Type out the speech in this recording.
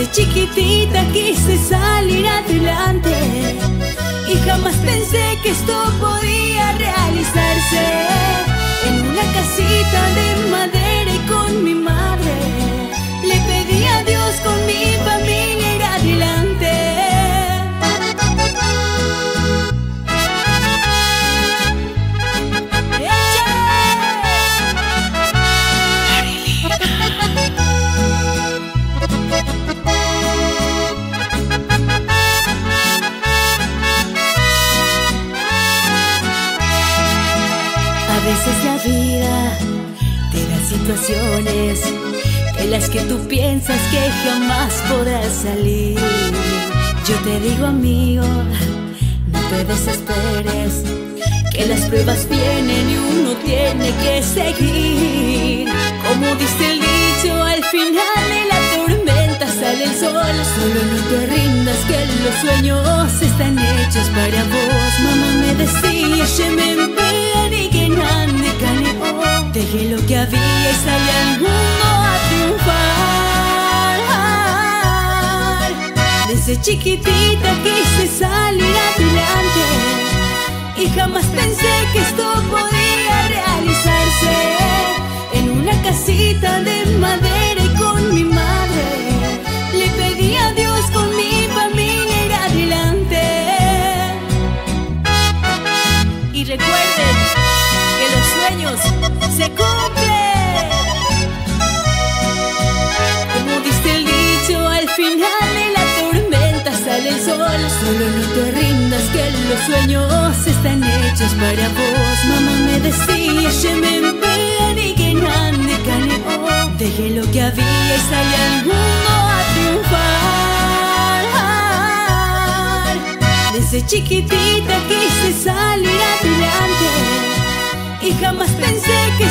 Desde chiquitita quise salir adelante y jamás pensé que esto podía realizarse en una casita de veces la vida te da situaciones de las que tú piensas que jamás podrás salir. Yo te digo amigo, no te desesperes, que las pruebas vienen y uno tiene que seguir. Como dice el dicho, al final de la tormenta sale el sol. Solo no te rindas que los sueños están hechos para vos. Mamá me decía, me Desde chiquitita quise Solo no te rindas que los sueños están hechos para vos. Mamá me decía, empeñan y que nande caneo. Dejé lo que había y salí al mundo a triunfar. Desde chiquitita quise salir adelante y jamás pensé que